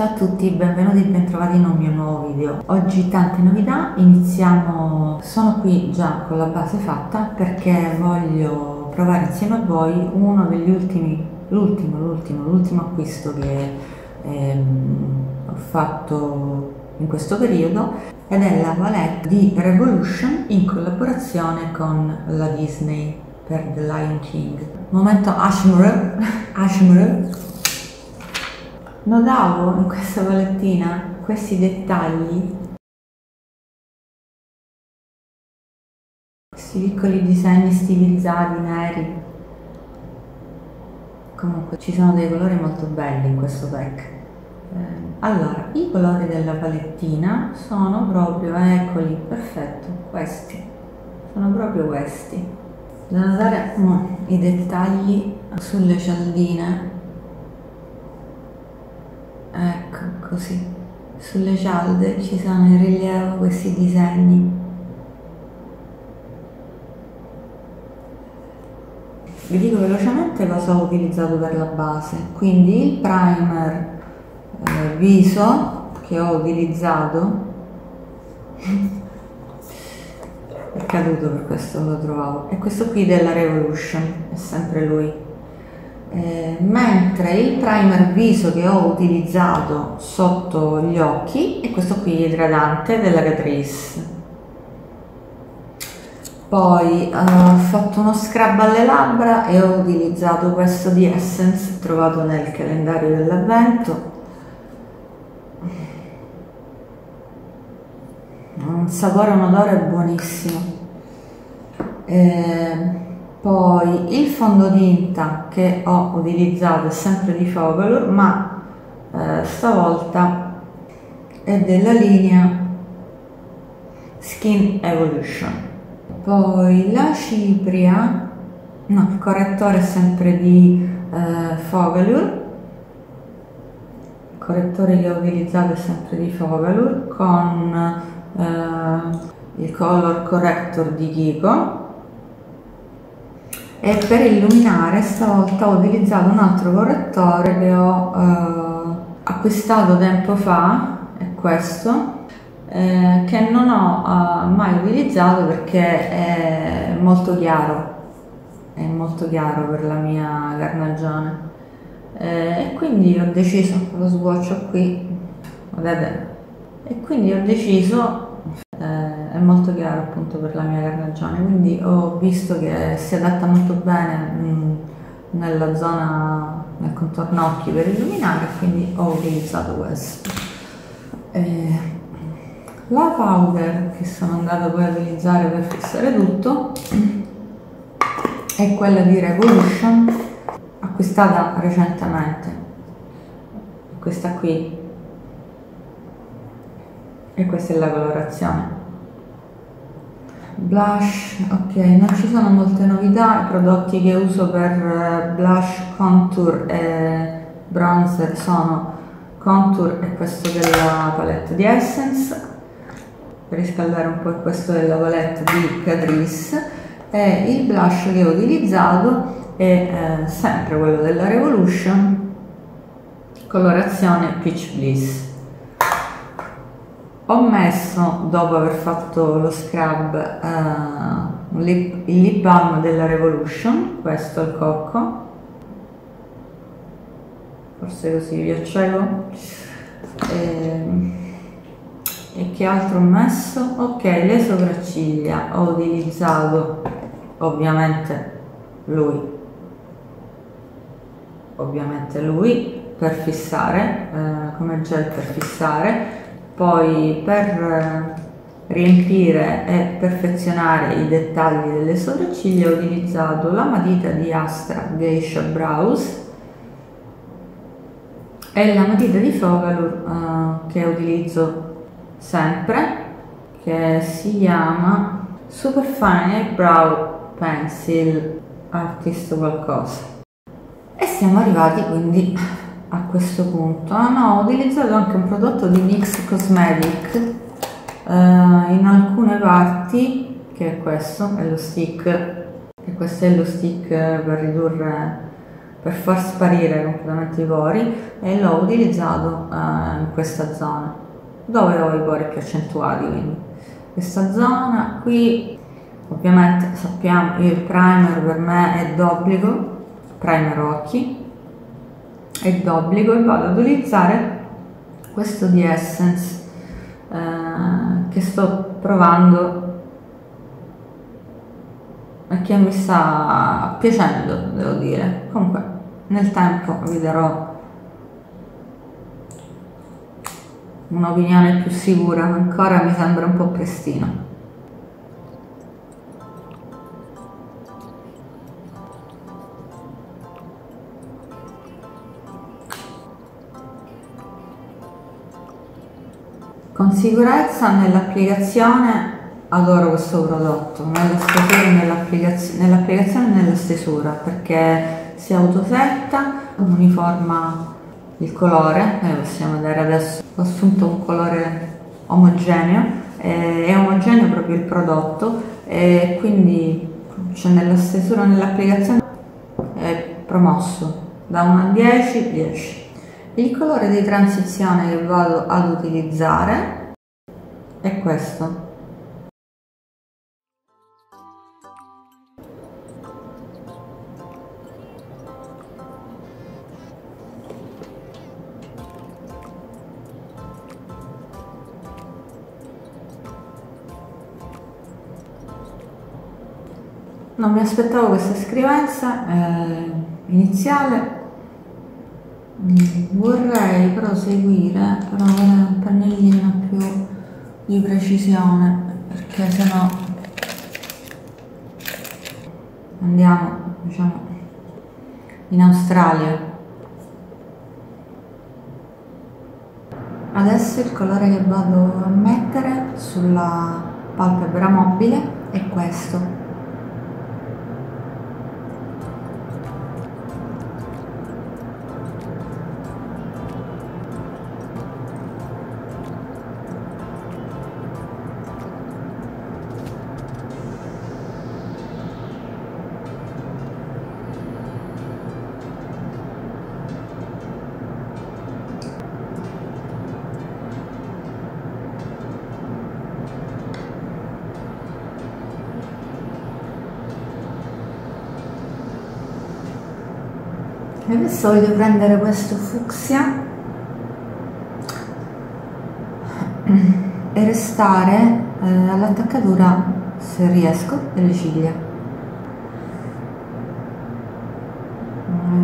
Ciao a tutti, benvenuti e bentrovati in un mio nuovo video. Oggi tante novità, iniziamo, sono qui già con la base fatta perché voglio provare insieme a voi uno degli ultimi, l'ultimo, l'ultimo, l'ultimo acquisto che ehm, ho fatto in questo periodo ed è la valette di Revolution in collaborazione con la Disney per The Lion King. Momento Ashmore, Ashmore Notavo in questa palettina questi dettagli, questi piccoli disegni stilizzati neri. Comunque ci sono dei colori molto belli in questo pack. Eh, allora, i colori della palettina sono proprio, eccoli, perfetto, questi. Sono proprio questi. Da notare no, i dettagli sulle cialdine ecco così. Sulle cialde ci sono in rilievo questi disegni. Vi dico velocemente cosa ho utilizzato per la base. Quindi il primer eh, viso che ho utilizzato è caduto per questo lo trovavo. E questo qui della Revolution è sempre lui eh, mentre il primer viso che ho utilizzato sotto gli occhi è questo qui idratante della Catrice. Poi eh, ho fatto uno scrub alle labbra e ho utilizzato questo di Essence trovato nel calendario dell'avvento. Un sapore un odore buonissimo. Eh, poi il fondotinta che ho utilizzato è sempre di Fogalure ma eh, stavolta è della linea Skin Evolution. Poi la cipria no, il correttore è sempre di eh, Fogalure il correttore che ho utilizzato è sempre di Fogalure con eh, il color corrector di Kiko e per illuminare stavolta ho utilizzato un altro correttore che ho eh, acquistato tempo fa, è questo, eh, che non ho eh, mai utilizzato perché è molto chiaro, è molto chiaro per la mia carnagione. Eh, e quindi ho deciso, lo swatch qui, vedete, e quindi ho deciso molto chiaro appunto per la mia carnagione, quindi ho visto che si adatta molto bene mm, nella zona, nel contorno occhi per illuminare, quindi ho utilizzato questo. Eh, la powder che sono andata poi a utilizzare per fissare tutto è quella di Revolution acquistata recentemente. Questa qui. E questa è la colorazione blush ok non ci sono molte novità i prodotti che uso per eh, blush contour e bronzer sono contour e questo della palette di Essence per riscaldare un po' questo della palette di Catrice e il blush che ho utilizzato è eh, sempre quello della Revolution colorazione Peach Bliss ho messo, dopo aver fatto lo scrub, uh, il lip balm della Revolution, questo il cocco, forse così vi accedo. E, ehm, e che altro ho messo? Ok, le sopracciglia, ho utilizzato ovviamente lui, ovviamente lui per fissare, eh, come gel per fissare poi per eh, riempire e perfezionare i dettagli delle sopracciglia ho utilizzato la matita di Astra Geisha Brows e la matita di Fogalure uh, che utilizzo sempre che si chiama Superfine Brow Pencil Artist qualcosa. E siamo arrivati quindi a questo punto. Ah no, ho utilizzato anche un prodotto di NYX Cosmetic eh, in alcune parti, che è questo, è lo stick, e questo è lo stick per ridurre per far sparire completamente i pori e l'ho utilizzato eh, in questa zona dove ho i pori più accentuati quindi questa zona qui ovviamente sappiamo il primer per me è d'obbligo primer occhi è d'obbligo e vado ad utilizzare questo di Essence eh, che sto provando e che mi sta piacendo devo dire. Comunque nel tempo vi darò un'opinione più sicura. Ancora mi sembra un po' prestino Con sicurezza nell'applicazione adoro questo prodotto, nella stesura, nell'applicazione, nell'applicazione e nella stesura perché si autosetta, uniforma il colore, noi possiamo vedere adesso, ho assunto un colore omogeneo, eh, è omogeneo proprio il prodotto e quindi cioè nella stesura, nell'applicazione è promosso da 1 a 10, 10. Il colore di transizione che vado ad utilizzare è questo. Non mi aspettavo questa scrivenza eh, iniziale vorrei però seguire però avere un pennellino più di precisione perché sennò andiamo diciamo in Australia. Adesso il colore che vado a mettere sulla palpebra mobile è questo adesso voglio prendere questo fucsia e restare eh, all'attaccatura se riesco delle ciglia.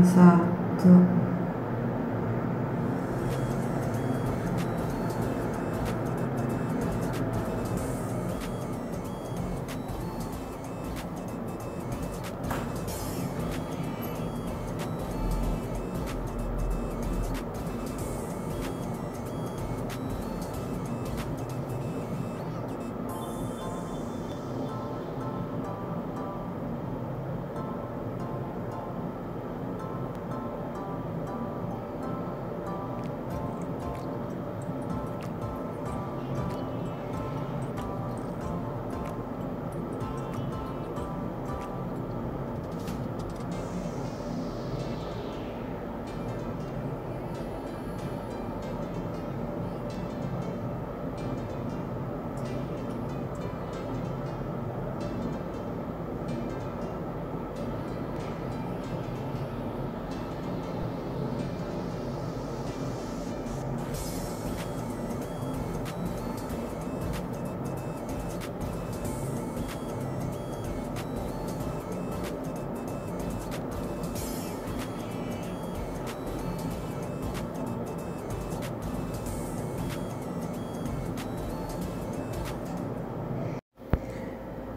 Esatto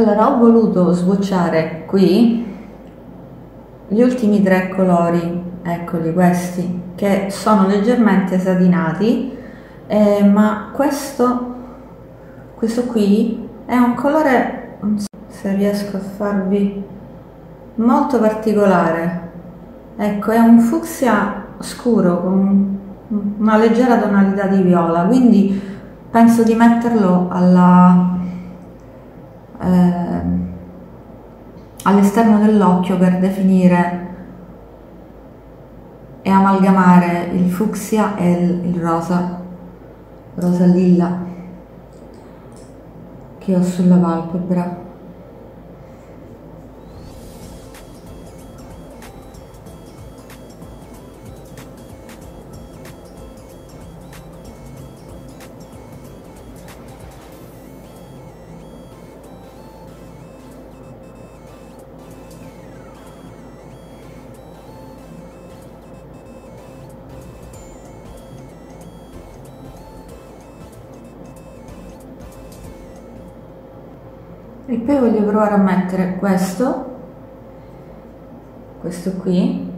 Allora ho voluto swatchare qui gli ultimi tre colori, eccoli questi, che sono leggermente satinati, eh, ma questo, questo qui è un colore, non so se riesco a farvi, molto particolare. Ecco, è un fucsia scuro con una leggera tonalità di viola, quindi penso di metterlo alla eh, all'esterno dell'occhio per definire e amalgamare il fucsia e il, il rosa, rosa lilla che ho sulla palpebra. E poi voglio provare a mettere questo questo qui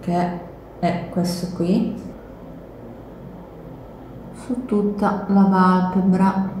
che è questo qui su tutta la palpebra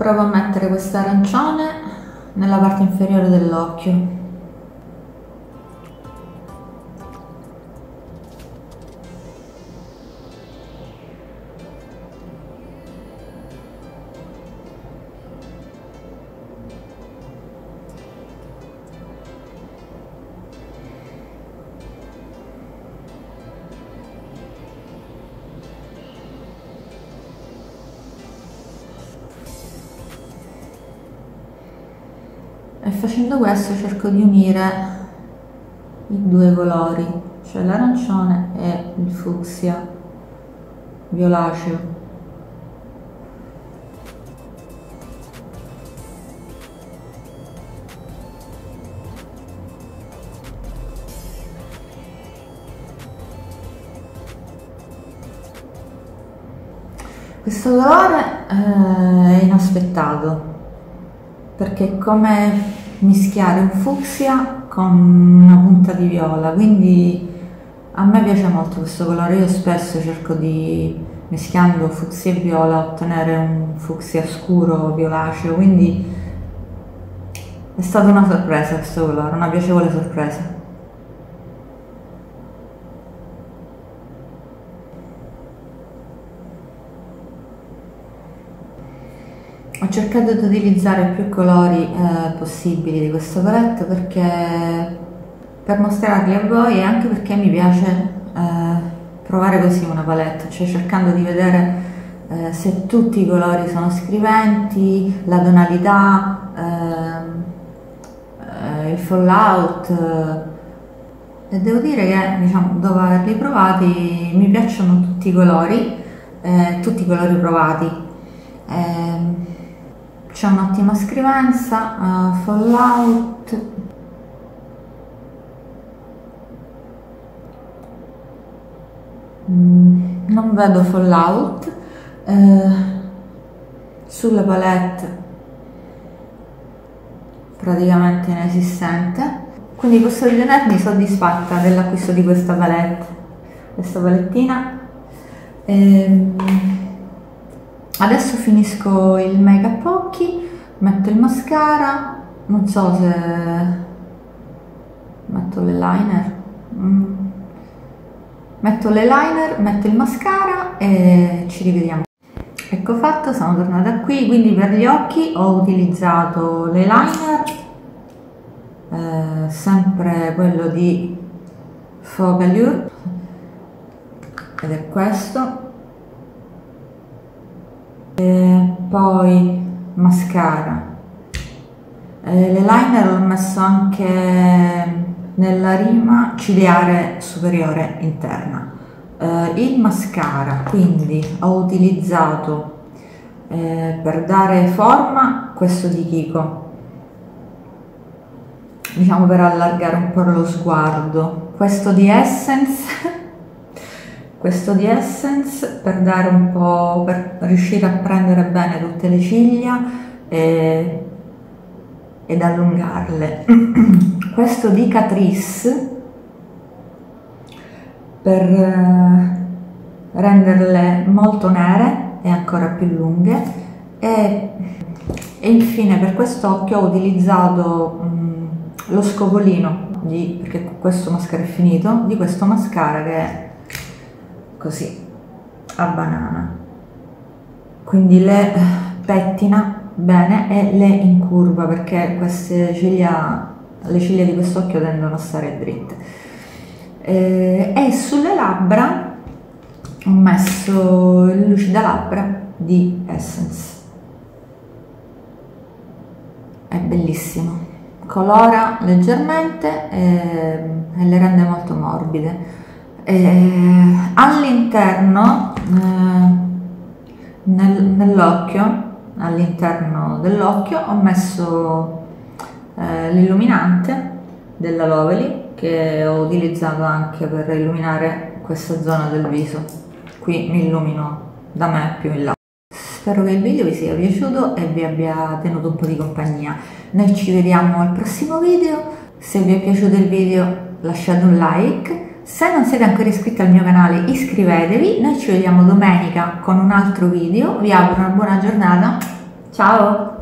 provo a mettere questo arancione nella parte inferiore dell'occhio e facendo questo cerco di unire i due colori cioè l'arancione e il fucsia violaceo. Questo colore eh, è inaspettato perché come mischiare un fucsia con una punta di viola, quindi a me piace molto questo colore, io spesso cerco di mischiando fucsia e viola ottenere un fucsia scuro violaceo, quindi è stata una sorpresa questo colore, una piacevole sorpresa. Ho cercato di utilizzare più colori eh, possibili di questo paletto perché per mostrarli a voi e anche perché mi piace eh, provare così una palette, cioè cercando di vedere eh, se tutti i colori sono scriventi, la tonalità, ehm, eh, il fallout e devo dire che diciamo, dopo averli provati mi piacciono tutti i colori, eh, tutti i colori provati. Eh, c'è un'ottima scrivenza, uh, Fallout, mm, non vedo Fallout, uh, sulla palette praticamente inesistente, quindi posso ritenermi soddisfatta dell'acquisto di questa palette, questa palettina. Ehm, adesso finisco il make up occhi metto il mascara non so se metto l'eyeliner. Mm. metto l'eyeliner metto il mascara e ci rivediamo. Ecco fatto sono tornata qui quindi per gli occhi ho utilizzato l'eyeliner eh, sempre quello di Fogalure ed è questo e poi mascara. Eh, l'eyeliner l'ho messo anche nella rima ciliare superiore interna. Eh, il mascara quindi ho utilizzato eh, per dare forma questo di Kiko. Diciamo per allargare un po' lo sguardo. Questo di Essence questo di Essence per dare un po' per riuscire a prendere bene tutte le ciglia e, ed allungarle. Questo di Catrice per eh, renderle molto nere e ancora più lunghe. E, e infine per quest'occhio ho utilizzato mh, mm, lo scovolino di, perché questo mascara è finito di questo mascara che così a banana. Quindi le pettina bene e le incurva perché queste ciglia le ciglia di quest'occhio tendono a stare dritte. Eh, e sulle labbra ho messo il lucida labbra di Essence. È bellissimo. Colora leggermente e, e le rende molto morbide all'interno eh, nel, nell'occhio all'interno dell'occhio ho messo eh, l'illuminante della Lovely che ho utilizzato anche per illuminare questa zona del viso qui mi illumino da me più in là. Spero che il video vi sia piaciuto e vi abbia tenuto un po' di compagnia. Noi ci vediamo al prossimo video, se vi è piaciuto il video lasciate un like, se non siete ancora iscritti al mio canale iscrivetevi, noi ci vediamo domenica con un altro video, vi auguro una buona giornata, ciao!